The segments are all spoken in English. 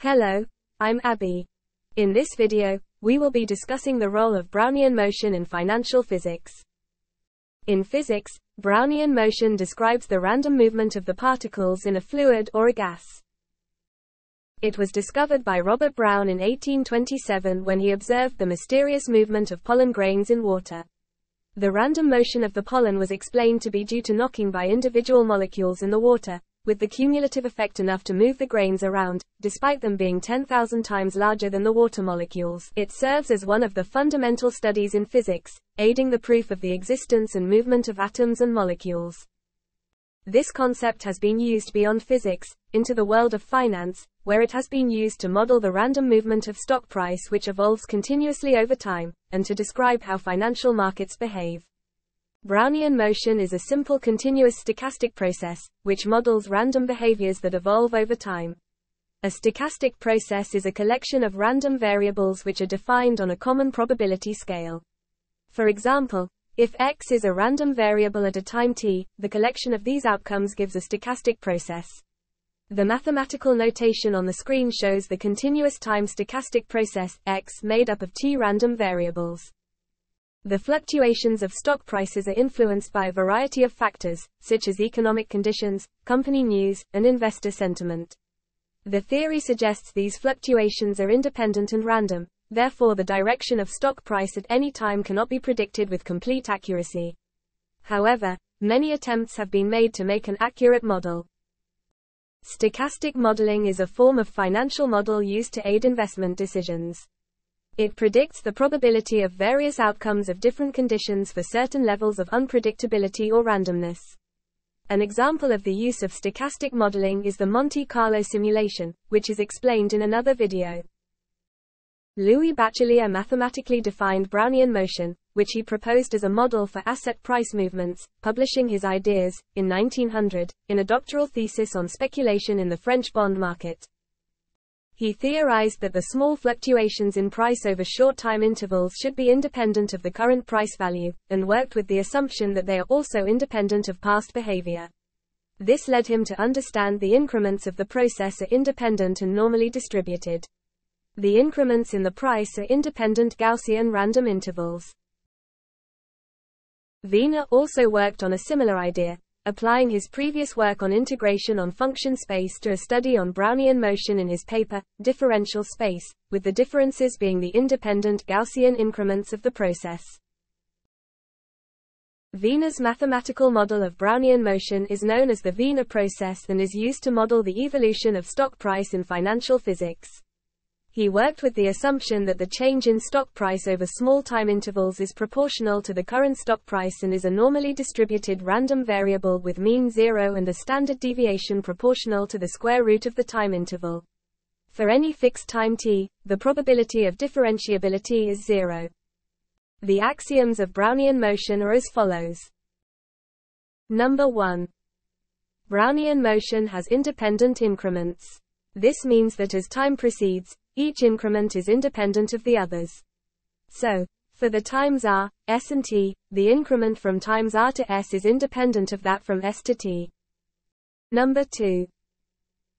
Hello, I'm Abby. In this video, we will be discussing the role of Brownian motion in financial physics. In physics, Brownian motion describes the random movement of the particles in a fluid or a gas. It was discovered by Robert Brown in 1827 when he observed the mysterious movement of pollen grains in water. The random motion of the pollen was explained to be due to knocking by individual molecules in the water, with the cumulative effect enough to move the grains around, despite them being 10,000 times larger than the water molecules. It serves as one of the fundamental studies in physics, aiding the proof of the existence and movement of atoms and molecules. This concept has been used beyond physics, into the world of finance, where it has been used to model the random movement of stock price which evolves continuously over time, and to describe how financial markets behave. Brownian motion is a simple continuous stochastic process, which models random behaviors that evolve over time. A stochastic process is a collection of random variables which are defined on a common probability scale. For example, if x is a random variable at a time t, the collection of these outcomes gives a stochastic process. The mathematical notation on the screen shows the continuous time stochastic process, x, made up of t random variables. The fluctuations of stock prices are influenced by a variety of factors, such as economic conditions, company news, and investor sentiment. The theory suggests these fluctuations are independent and random, therefore the direction of stock price at any time cannot be predicted with complete accuracy. However, many attempts have been made to make an accurate model. Stochastic modeling is a form of financial model used to aid investment decisions. It predicts the probability of various outcomes of different conditions for certain levels of unpredictability or randomness. An example of the use of stochastic modeling is the Monte Carlo simulation, which is explained in another video. Louis Bachelier mathematically defined Brownian motion, which he proposed as a model for asset price movements, publishing his ideas, in 1900, in a doctoral thesis on speculation in the French bond market. He theorized that the small fluctuations in price over short time intervals should be independent of the current price value, and worked with the assumption that they are also independent of past behavior. This led him to understand the increments of the process are independent and normally distributed. The increments in the price are independent Gaussian random intervals. Wiener also worked on a similar idea, applying his previous work on integration on function space to a study on Brownian motion in his paper, Differential Space, with the differences being the independent Gaussian increments of the process. Wiener's mathematical model of Brownian motion is known as the Wiener process and is used to model the evolution of stock price in financial physics. He worked with the assumption that the change in stock price over small time intervals is proportional to the current stock price and is a normally distributed random variable with mean zero and a standard deviation proportional to the square root of the time interval. For any fixed time t, the probability of differentiability is zero. The axioms of Brownian motion are as follows. Number 1. Brownian motion has independent increments. This means that as time proceeds, each increment is independent of the others. So, for the times r, s and t, the increment from times r to s is independent of that from s to t. Number 2.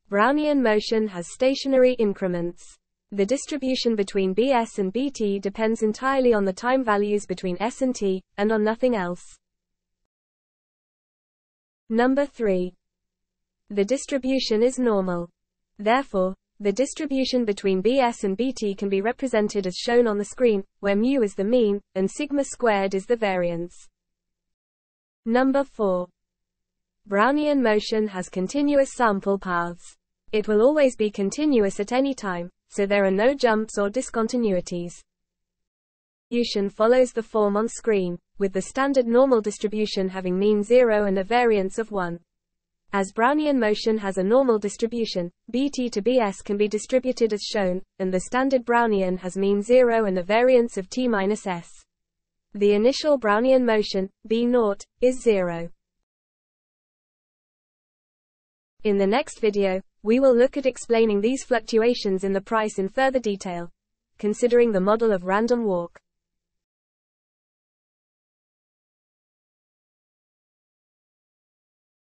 Brownian motion has stationary increments. The distribution between bs and bt depends entirely on the time values between s and t, and on nothing else. Number 3. The distribution is normal. Therefore, the distribution between BS and BT can be represented as shown on the screen, where mu is the mean, and sigma squared is the variance. Number 4. Brownian motion has continuous sample paths. It will always be continuous at any time, so there are no jumps or discontinuities. Distribution follows the form on screen, with the standard normal distribution having mean 0 and a variance of 1. As Brownian motion has a normal distribution, Bt to Bs can be distributed as shown, and the standard Brownian has mean 0 and a variance of t minus s. The initial Brownian motion, B 0 is 0. In the next video, we will look at explaining these fluctuations in the price in further detail, considering the model of random walk.